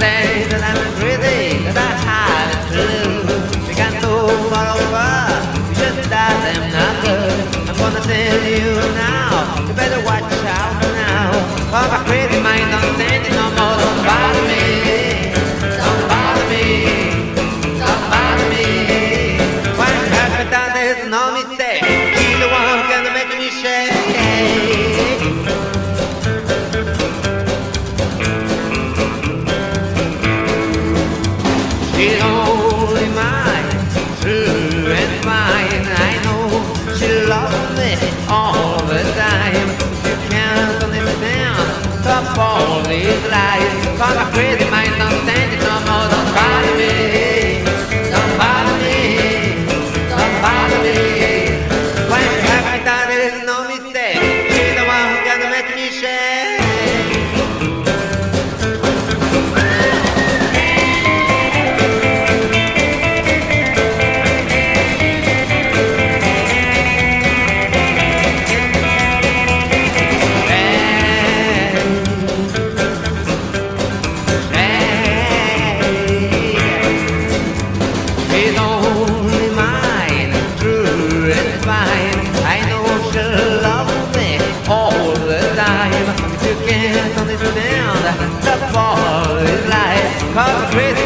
that I'm crazy, that I over, just not. I'm gonna tell you now, you better watch out my crazy mind don't stand it no more, don't bother me. Don't bother me, don't bother me. Why you have done this, no mistake. love me all the time. You can't live down, stop all these lies, cause I time to get the this of life, cause is.